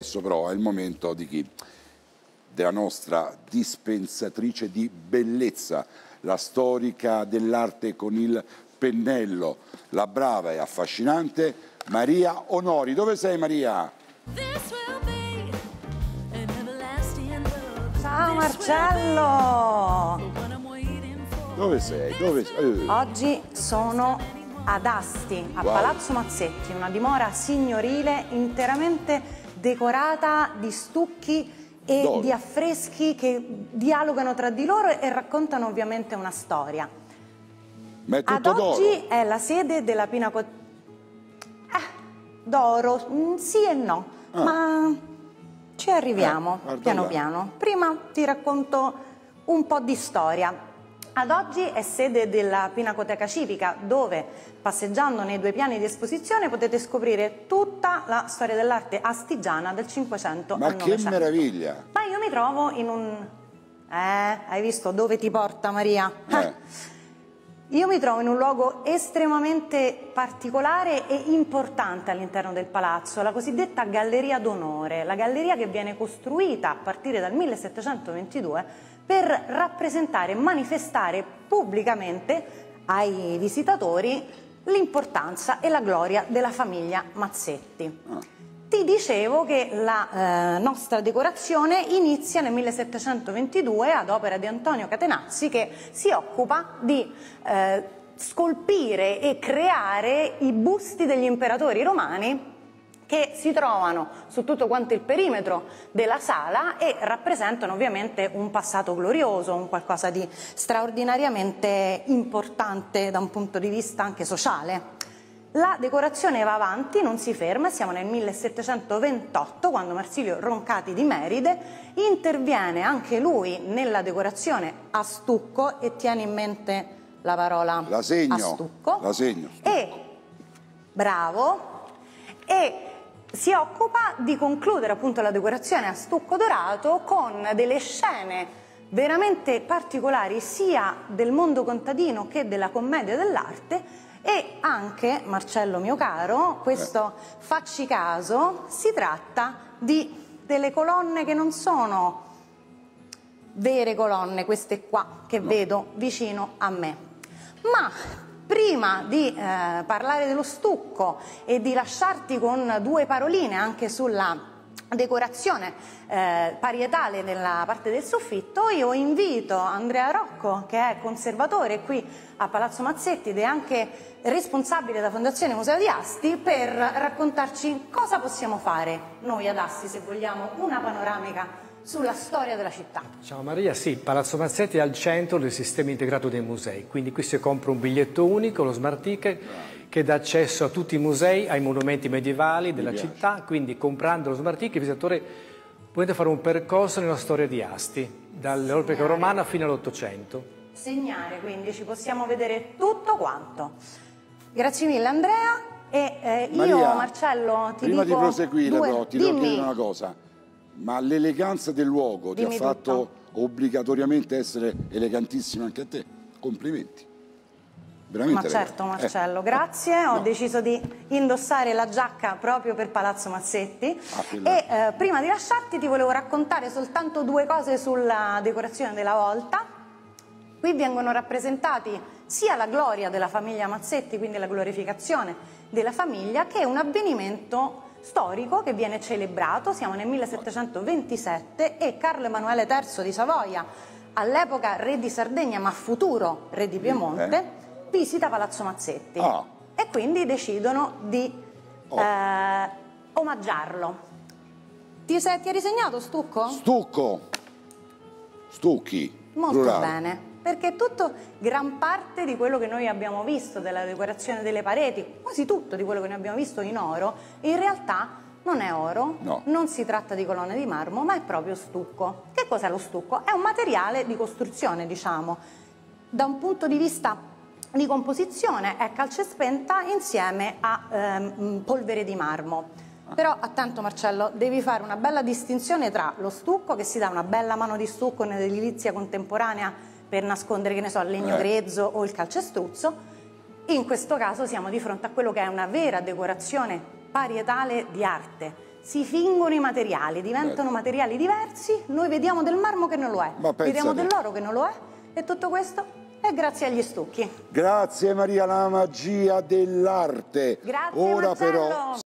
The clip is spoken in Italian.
Adesso però è il momento di chi? Della nostra dispensatrice di bellezza, la storica dell'arte con il pennello, la brava e affascinante Maria Onori. Dove sei Maria? Ciao Marcello! Dove sei? Dove sei? Eh. Oggi sono ad Asti, a Wow. Palazzo Mazzetti, una dimora signorile interamente decorata di stucchi e Dove? di affreschi che dialogano tra di loro e raccontano ovviamente una storia. Ma è Ad tutto d'oro? oggi è la sede della Pinacoteca. Eh, d'oro, mm, sì e no, Ah. ma ci arriviamo Eh, piano là. piano. Prima ti racconto un po' di storia. Ad oggi è sede della Pinacoteca Civica, dove passeggiando nei due piani di esposizione potete scoprire tutta la storia dell'arte astigiana del 500 Ma al che 900. meraviglia! Ma io mi trovo in un... Eh, hai visto dove ti porta Maria? Eh. Io mi trovo in un luogo estremamente particolare e importante all'interno del palazzo, la cosiddetta Galleria d'Onore, la galleria che viene costruita a partire dal 1722 per rappresentare e manifestare pubblicamente ai visitatori l'importanza e la gloria della famiglia Mazzetti. Ti dicevo che la eh, nostra decorazione inizia nel 1722 ad opera di Antonio Catenazzi che si occupa di eh, scolpire e creare i busti degli imperatori romani che si trovano su tutto quanto il perimetro della sala e rappresentano ovviamente un passato glorioso, un qualcosa di straordinariamente importante da un punto di vista anche sociale. La decorazione va avanti, non si ferma, siamo nel 1728 quando Marsilio Roncati di Meride interviene anche lui nella decorazione a stucco e tieni in mente la parola La segno, a stucco. la segno. E bravo e si occupa di concludere appunto la decorazione a stucco dorato con delle scene veramente particolari sia del mondo contadino che della commedia dell'arte e anche, Marcello mio caro, questo facci caso, si tratta di delle colonne che non sono vere colonne, queste qua che vedo vicino a me. Ma prima di eh, parlare dello stucco e di lasciarti con due paroline anche sulla decorazione eh, parietale nella parte del soffitto, io invito Andrea Rocco, che è conservatore qui a Palazzo Mazzetti ed è anche responsabile della Fondazione Museo di Asti, per raccontarci cosa possiamo fare noi ad Asti, se vogliamo, una panoramica sulla storia della città. Ciao Maria, sì, Palazzo Mazzetti è al centro del sistema integrato dei musei, quindi qui si compra un biglietto unico, lo smart ticket, che dà accesso a tutti i musei, ai monumenti medievali della città, quindi comprando lo smart ticket il visitatore potete fare un percorso nella storia di Asti, dall'epoca romana fino all'Ottocento. Segnare, quindi ci possiamo vedere tutto quanto. Grazie mille Andrea e eh, io Maria, Marcello ti prima dico di proseguire due- però ti devo dimmi. chiedere una cosa. Ma l'eleganza del luogo ti Dimmi ha fatto obbligatoriamente essere elegantissima anche a te? Complimenti. Veramente Ma certo elegante. Marcello, Eh. grazie. Ho No. deciso di indossare la giacca proprio per Palazzo Mazzetti. Ah, e eh, prima di lasciarti ti volevo raccontare soltanto due cose sulla decorazione della volta. Qui vengono rappresentati sia la gloria della famiglia Mazzetti, quindi la glorificazione della famiglia, che un avvenimento storico che viene celebrato. Siamo nel 1727 e Carlo Emanuele III di Savoia, all'epoca re di Sardegna ma futuro re di Piemonte, visita Palazzo Mazzetti Ah. e quindi decidono di Oh. eh, omaggiarlo. Ti, sei, ti hai risegnato Stucco? Stucco. Stucchi. Molto plurale. bene, perché tutto, gran parte di quello che noi abbiamo visto della decorazione delle pareti, quasi tutto di quello che noi abbiamo visto in oro, in realtà non è oro, No. non si tratta di colonne di marmo, ma è proprio stucco. Che cos'è lo stucco? È un materiale di costruzione, diciamo. Da un punto di vista di composizione è calce spenta insieme a ehm, polvere di marmo. Però attento Marcello, devi fare una bella distinzione tra lo stucco, che si dà una bella mano di stucco nell'edilizia contemporanea per nascondere, che ne so, il legno Eh. grezzo o il calcestruzzo. In questo caso siamo di fronte a quello che è una vera decorazione parietale di arte, si fingono i materiali, diventano materiali diversi, noi vediamo del marmo che non lo è, vediamo dell'oro che non lo è e tutto questo è grazie agli stucchi. Grazie Maria, la magia dell'arte. Grazie Ora Marcello. però